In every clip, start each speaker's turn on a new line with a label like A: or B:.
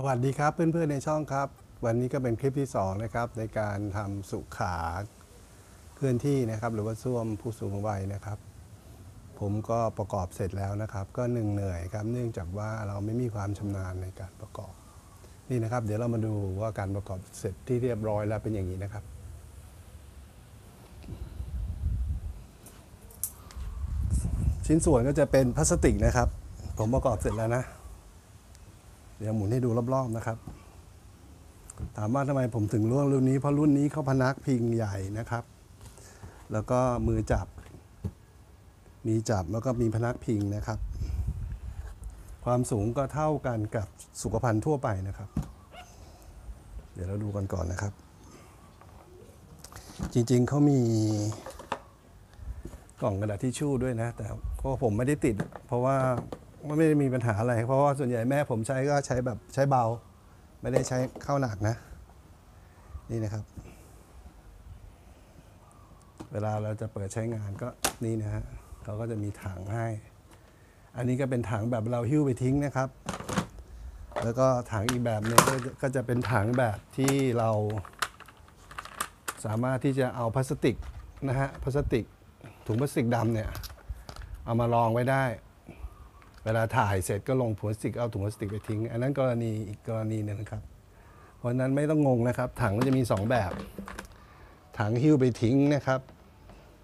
A: สวัสดีครับเพื่อนๆในช่องครับ วันนี้ก็เป็นคลิปที่2นะครับในการทำสุขาเคลื่อนที่นะครับ หรือว่าส้วมผู้สูงวัยนะครับ ผมก็ประกอบเสร็จแล้วนะครับ ก็หนึ่งเหนื่อยครับ เนื่องจากว่าเราไม่มีความชำนาญในการประกอบ นี่นะครับ เดี๋ยวเรามาดูว่าการประกอบเสร็จที่เรียบร้อยแล้วเป็นอย่างนี้นะครับชิ้นส่วนก็จะเป็นพลาสติกนะครับ ผมประกอบเสร็จแล้วนะ เดี๋ยวหมุนให้ดูรอบๆนะครับ ถามว่าทำไมผมถึงเลือกรุ่นนี้ เพราะรุ่นนี้เขาพนักพิงใหญ่นะครับ แล้วก็มือจับ มีจับแล้วก็มีพนักพิงนะครับ ความสูงก็เท่ากันกับสุขภัณฑ์ทั่วไปนะครับ เดี๋ยวเราดูกันก่อนนะครับ จริงๆเขามีกล่องกระดาษทิชชู่ด้วยนะ แต่ก็ผมไม่ได้ติด เพราะว่า ไม่ได้มีปัญหาอะไร เพราะว่าส่วนใหญ่แม่ผมใช้ก็ใช้แบบใช้เบา ไม่ได้ใช้เข้าหนักนะ นี่นะครับ เวลาเราจะเปิดใช้งานก็นี่นะฮะเขาก็จะมีถังให้ อันนี้ก็เป็นถังแบบเราหิ้วไปทิ้งนะครับ แล้วก็ถังอีกแบบหนึงก็จะก็จะเป็นถังแบบที่เราสามารถที่จะเอาพลาสติกนะฮะพลาสติกถุงพลาสติกดำเนี่ย เอามารองไว้ได้ วลาถ่ายเสร็จก็ลงถุงพลาสติกเอาถุงพลาสติกไปทิ้ง อันนั้นกรณีอีกกรณีหนึ่งนะครับ เพราะนั้นไม่ต้องงงนะครับ ถังก็จะมีสองแบบ ถังหิ้วไปทิ้งนะครับ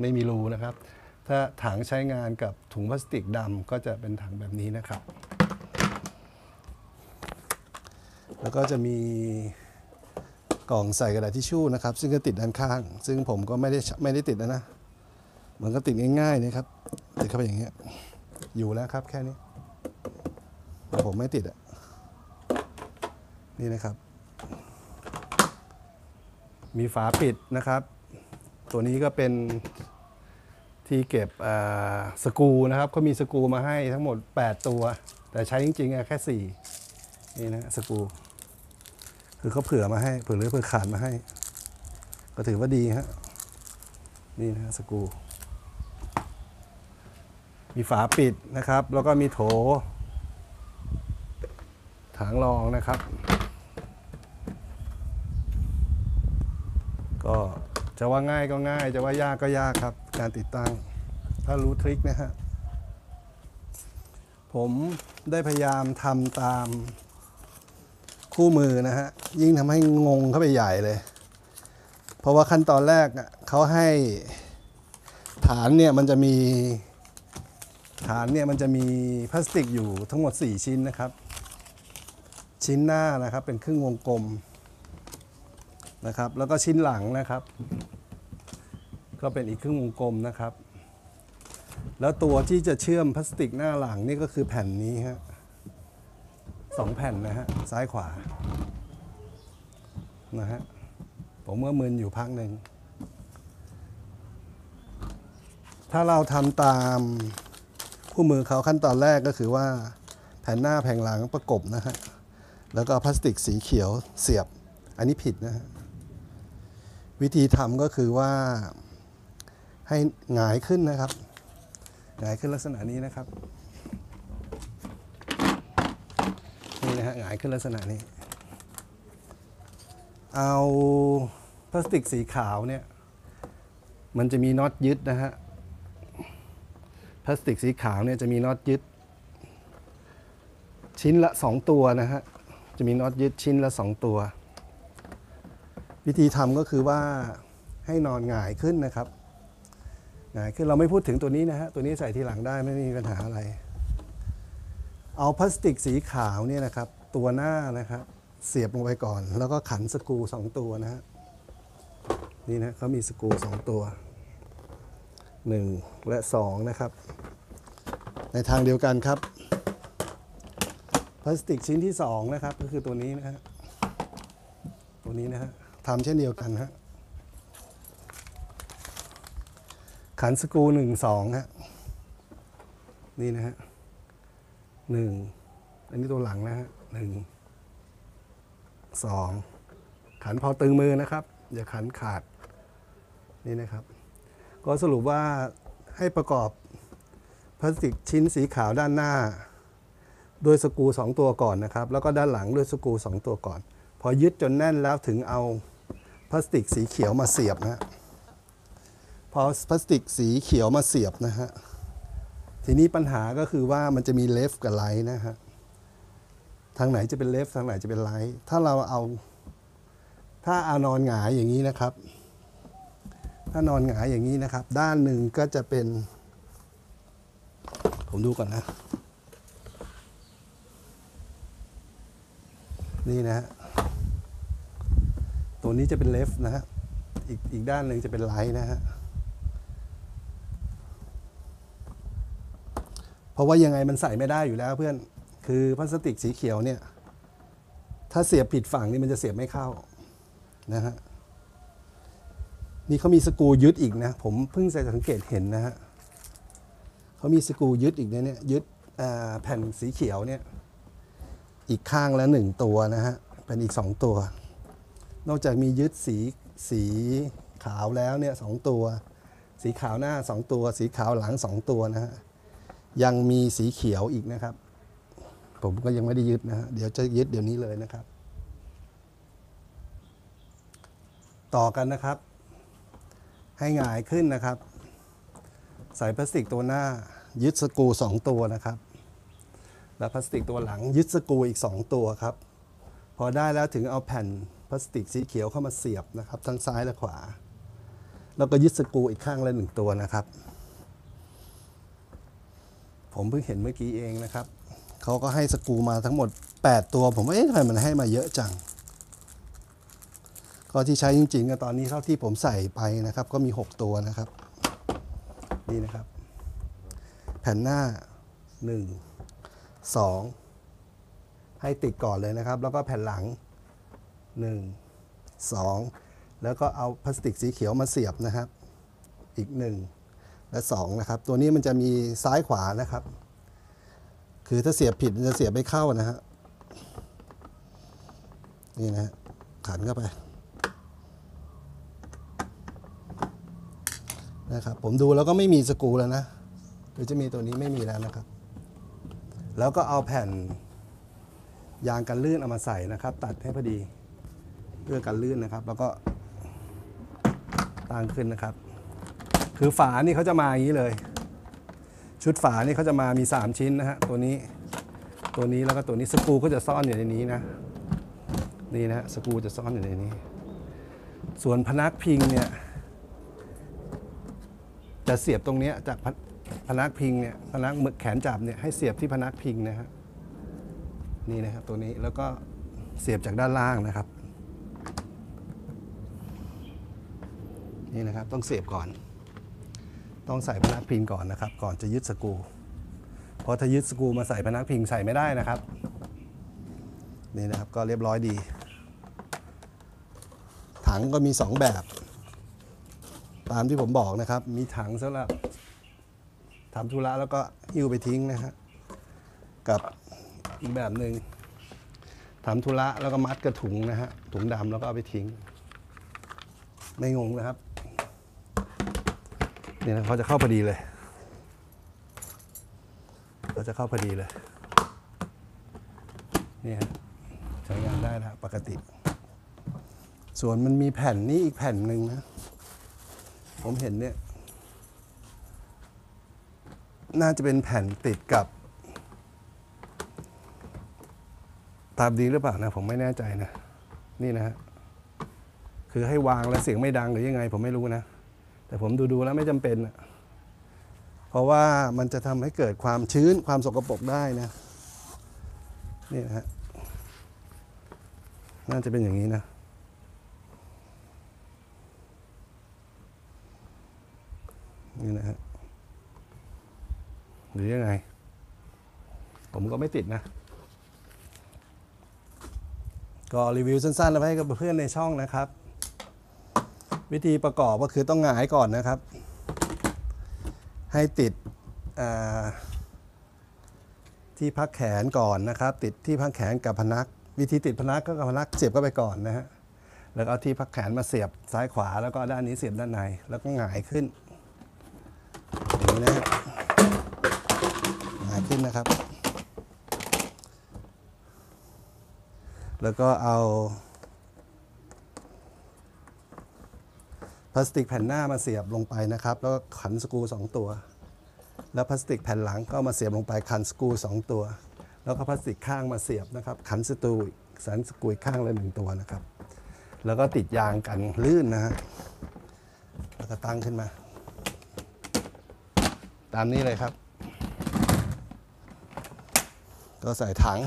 A: ไม่มีรูนะครับ ถ้าถังใช้งานกับถุงพลาสติกดำก็จะเป็นถังแบบนี้นะครับ แล้วก็จะมีกล่องใส่กระดาษทิชชู่นะครับ ซึ่งก็ติดด้านข้าง ซึ่งผมก็ไม่ได้ไม่ได้ติดนะนะมันก็ติดง่ายๆนะครับติดเข้าไปอย่างเงี้ยอยู่แล้วครับแค่นี้ แต่ผมไม่ติดอะนี่นะครับ มีฝาปิดนะครับ ตัวนี้ก็เป็นที่เก็บสกรูนะครับเขามีสกรูมาให้ทั้งหมด 8 ตัว แต่ใช้จริงๆอะแค่ 4 นี่นะสกรูคือเขาเผื่อมาให้เผื่อหรือเผื่อขาดมาให้ ก็ถือว่าดีฮะนี่นะฮะสกรูมีฝาปิดนะครับ แล้วก็มีโถ ถังรองนะครับ ก็จะว่าง่ายก็ง่าย จะว่ายากก็ยากครับ การติดตั้ง ถ้ารู้ทริคนะฮะ ผมได้พยายามทำตามคู่มือนะฮะ ยิ่งทำให้งงเข้าไปใหญ่เลย เพราะว่าขั้นตอนแรกเขาให้ฐานเนี่ยมันจะมีฐานเนี่ยมันจะมีพลาสติกอยู่ทั้งหมด 4 ชิ้นนะครับ ชิ้นหน้านะครับเป็นครึ่งวงกลมนะครับ แล้วก็ชิ้นหลังนะครับ ก็เป็นอีกครึ่งวงกลมนะครับ แล้วตัวที่จะเชื่อมพลาสติกหน้าหลังนี่ก็คือแผ่นนี้ฮะสองแผ่นนะฮะซ้ายขวานะฮะผมเมื่อมึนอยู่พักหนึ่งถ้าเราทำตามคู่มือเขาขั้นตอนแรกก็คือว่าแผ่นหน้าแผ่นหลังประกบนะฮะ แล้วก็พลาสติกสีเขียวเสียบ อันนี้ผิดนะฮะวิธีทำก็คือว่าให้หงายขึ้นนะครับ หงายขึ้นลักษณะนี้นะครับ นี่นะฮะหงายขึ้นลักษณะนี้ เอาพลาสติกสีขาวเนี่ย มันจะมีน็อตยึดนะฮะ พลาสติกสีขาวเนี่ยจะมีน็อตยึด ชิ้นละ 2 ตัวนะฮะ จะมีน็อตยึดชิ้นละ 2 ตัว วิธีทำก็คือว่าให้นอนหงายขึ้นนะครับหงายขึ้นเราไม่พูดถึงตัวนี้นะฮะตัวนี้ใส่ทีหลังได้ไม่มีปัญหาอะไร เอาพลาสติกสีขาวเนี่ยนะครับ ตัวหน้านะครับ เสียบลงไปก่อน แล้วก็ขันสกรูสองตัวนะฮะนี่นะเขามีสกรูสองตัวหนึ่งและสองนะครับ ในทางเดียวกันครับ ลาสติกชิ้นที่สองนะครับก็คือตัวนี้นะฮะตัวนี้นะฮะทำเช่นเดียวกันฮะขันสกรูหนึ่งสองฮะนี่นะฮะหนึ่งอันนี้ตัวหลังนะฮะหนึ่งสองขันพอตึงมือนะครับ อย่าขันขาดนี่นะครับ ก็สรุปว่าให้ประกอบพลาสติกชิ้นสีขาวด้านหน้า ด้วยสกูสองตัวก่อนนะครับ แล้วก็ด้านหลังด้วยสกูสองตัวก่อน พอยึดจนแน่นแล้วถึงเอาพลาสติกสีเขียวมาเสียบนะฮะพอพลาสติกสีเขียวมาเสียบนะฮะ ทีนี้ปัญหาก็คือว่ามันจะมี left กับ right นะฮะ ทางไหนจะเป็นเลฟทางไหนจะเป็นไลท์ ถ้าเราเอา ถ้าเอานอนหงายอย่างนี้นะครับ ถ้านอนหงายอย่างนี้นะครับ ด้านหนึ่งก็จะเป็น ผมดูก่อนนะ นี่นะฮะตัวนี้จะเป็นเลฟนะฮะอีกอีกด้านหนึ่งจะเป็นไลท์นะฮะเพราะว่ายังไงมันใส่ไม่ได้อยู่แล้วเพื่อนคือพลาสติกสีเขียวเนี่ย ถ้าเสียบผิดฝั่งนี่มันจะเสียบไม่เข้านะฮะนี่เขามีสกูยึดอีกนะ ผมเพิ่งจะสังเกตเห็นนะฮะเขามีสกูยึดอีกนะเนี่ยยึดแผ่นสีเขียวเนี่ย อีกข้างละหนึ่งตัวนะฮะ เป็นอีกสองตัว นอกจากมียึดสีสีขาวแล้วเนี่ยสองตัว สีขาวหน้าสองตัว สีขาวหลังสองตัวนะฮะ ยังมีสีเขียวอีกนะครับ ผมก็ยังไม่ได้ยึดนะฮะ เดี๋ยวจะยึดเดี๋ยวนี้เลยนะครับ ต่อกันนะครับ ให้หงายขึ้นนะครับ ใส่พลาสติกตัวหน้ายึดสกูสองตัวนะครับ แล้วพลาสติกตัวหลังยึดสกรูอีก 2 ตัวครับ พอได้แล้วถึงเอาแผ่นพลาสติกสีเขียวเข้ามาเสียบนะครับทั้งซ้ายและขวา แล้วก็ยึดสกรูอีกข้างละหนึ่งตัวนะครับ ผมเพิ่งเห็นเมื่อกี้เองนะครับเขาก็ให้สกรูมาทั้งหมด 8 ตัว ผมว่าเอ๊ะทำไมมันให้มาเยอะจัง ก็ที่ใช้จริงๆก็ตอนนี้เท่าที่ผมใส่ไปนะครับ ก็มี 6 ตัวนะครับ นี่นะครับ แผ่นหน้า 1 2 ให้ติดก่อนเลยนะครับ แล้วก็แผ่นหลัง 1 2 แล้วก็เอาพลาสติกสีเขียวมาเสียบนะครับ อีก 1 และ 2 นะครับ ตัวนี้มันจะมีซ้ายขวานะครับ คือถ้าเสียบผิดมันจะเสียบไม่เข้านะฮะนี่นะขันเข้าไปนะครับผมดูแล้วก็ไม่มีสกรูแล้วนะเดี๋ยวจะมีตัวนี้ไม่มีแล้วนะครับ แล้วก็เอาแผ่นยางกันลื่นเอามาใส่นะครับ ตัดให้พอดีเพื่อกันลื่นนะครับ แล้วก็ตั้งขึ้นนะครับ คือฝานี่เขาจะมาอย่างนี้เลย ชุดฝานี่เขาจะมามี 3 ชิ้นนะฮะตัวนี้ตัวนี้แล้วก็ตัวนี้สกูก็จะซ่อนอยู่ในนี้นะนี่นะสกูจะซ่อนอยู่ในนี้ ส่วนพนักพิงเนี่ยจะเสียบตรงนี้จาก พนักพิงเนี่ยพนักมือแขนจับเนี่ยให้เสียบที่พนักพิงนะฮะนี่นะครับตัวนี้แล้วก็เสียบจากด้านล่างนะครับ นี่นะครับต้องเสียบก่อน ต้องใส่พนักพิงก่อนนะครับ ก่อนจะยึดสกูเพราะถ้ายึดสกูมาใส่พนักพิงใส่ไม่ได้นะครับ นี่นะครับก็เรียบร้อยดี ถังก็มีสองแบบ ตามที่ผมบอกนะครับ มีถังสำหรับ ทำธุระแล้วก็หิ้วไปทิ้งนะฮะกับอีกแบบหนึ่งทำธุระแล้วก็มัดกระถุงนะฮะถุงดำแล้วก็เอาไปทิ้ง ไม่งงนะครับเนี่ยนะเขาจะเข้าพอดีเลยเขาจะเข้าพอดีเลยเนี่ยฮะใช้งานได้แล้วปกติ ส่วนมันมีแผ่นนี้อีกแผ่นหนึ่งนะ ผมเห็นเนี่ย น่าจะเป็นแผ่นติดกับ ตามดีหรือเปล่านะ ผมไม่แน่ใจนะ นี่นะฮะคือให้วางแล้วเสียงไม่ดังหรือยังไง ผมไม่รู้นะ แต่ผมดูๆแล้วไม่จำเป็นนะเพราะว่ามันจะทำให้เกิดความชื้นความสกปรกได้นะนี่นะฮะน่าจะเป็นอย่างนี้นะนี่นะฮะ หรือยังไง ผมก็ไม่ติดนะ ก็รีวิวสั้นๆแล้วให้กับเพื่อนในช่องนะครับ วิธีประกอบก็คือต้องหงายก่อนนะครับ ให้ติดที่พักแขนก่อนนะครับ ติดที่พักแขนกับพนัก วิธีติดพนักก็กับพนักเสียบเข้าไปก่อนนะฮะแล้วเอาที่พักแขนมาเสียบซ้ายขวาแล้วก็ด้านนี้เสียบด้านในแล้วก็หงายขึ้นอย่างนี้นะฮะหงาย ขึ้นนะครับ แล้วก็เอาพลาสติกแผ่นหน้ามาเสียบลงไปนะครับ แล้วก็ขันสกรูสองตัว แล้วพลาสติกแผ่นหลังก็มาเสียบลงไปขันสกรูสองตัว แล้วก็พลาสติกข้างมาเสียบนะครับ ขันสกรูสันสกรูข้างละหนึ่งตัวนะครับ แล้วก็ติดยางกันลื่นนะฮะแล้วก็ตั้งขึ้นมา ตามนี้เลยครับ ก็ใส่ถัง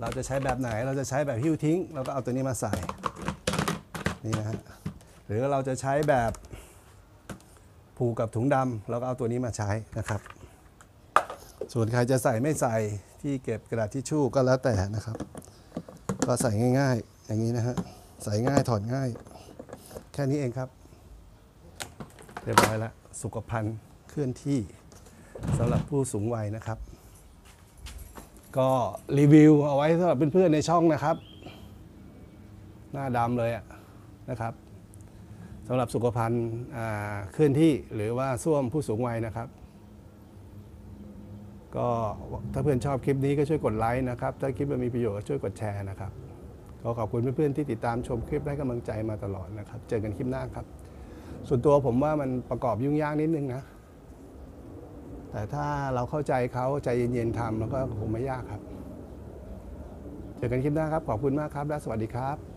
A: เราจะใช้แบบไหนเราจะใช้แบบหิ้วทิ้ง เราก็เอาตัวนี้มาใส่นี่นะฮะหรือเราจะใช้แบบผูกกับถุงดำเราก็เอาตัวนี้มาใช้นะครับ ส่วนใครจะใส่ไม่ใส่ที่เก็บกระดาษทิชชู่ก็แล้วแต่นะครับ ก็ใส่ง่าย ๆ อย่างนี้นะฮะใส่ง่ายถอดง่าย แค่นี้เองครับ เรียบร้อยแล้วสุขภัณฑ์เคลื่อนที่ สำหรับผู้สูงวัยนะครับ ก็รีวิวเอาไว้สำหรับเพื่อนๆในช่องนะครับ หน้าดำเลยอะนะครับสำหรับสุขภัณฑ์เคลื่อนที่หรือว่าส้วมผู้สูงวัยนะครับ ก็ถ้าเพื่อนชอบคลิปนี้ก็ช่วยกดไลค์นะครับ ถ้าคลิปมันมีประโยชน์ก็ช่วยกดแชร์นะครับก็ขอบคุณเพื่อนๆที่ติดตามชมคลิปให้กำลังใจมาตลอดนะครับ เจอกันคลิปหน้าครับ ส่วนตัวผมว่ามันประกอบยุ่งยากนิดนึงนะ แต่ถ้าเราเข้าใจเขาใจเย็นๆทำแล้วก็คงไม่ยากครับ เจอกันคลิปหน้าครับ ขอบคุณมากครับ และสวัสดีครับ